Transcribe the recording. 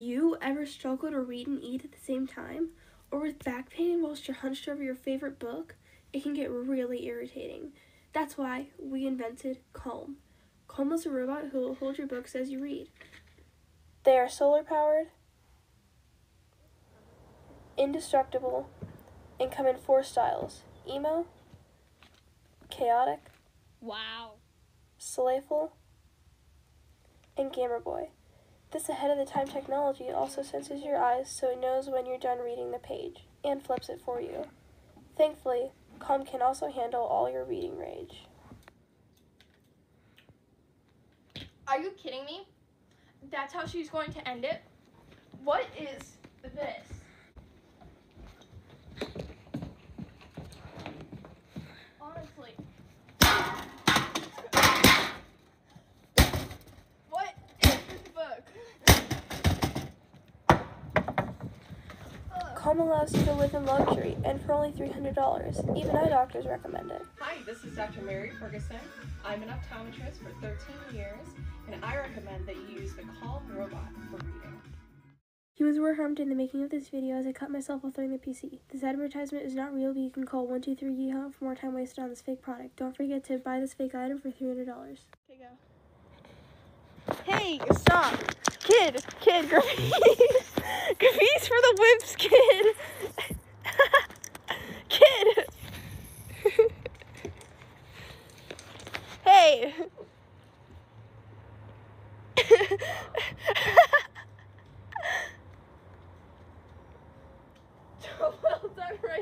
You ever struggle to read and eat at the same time? Or with back pain whilst you're hunched over your favorite book? It can get really irritating. That's why we invented Kahlm. Kahlm is a robot who will hold your books as you read. They are solar powered, indestructible, and come in four styles emo, chaotic, Wow. Slayful, and Gamer Boy. This ahead of the time technology also senses your eyes so it knows when you're done reading the page and flips it for you. Thankfully, Kahlm can also handle all your reading rage. Are you kidding me? That's how she's going to end it? What is this? Honestly. What is this book? Kahlm allows you to live in luxury and for only $300. Even eye doctors recommend it. Hi, this is Dr. Mary Ferguson. I'm an optometrist for 13 years, and I recommend that you use the Kahlm robot for reading. Humans were harmed in the making of this video as I cut myself while throwing the PC. This advertisement is not real, but you can call 123 Yeehaw for more time wasted on this fake product. Don't forget to buy this fake item for $300. Okay, go. Hey, stop. Kid, kid, Graffiti's. Graffiti's for the whips, kid. kid. hey. well done, right?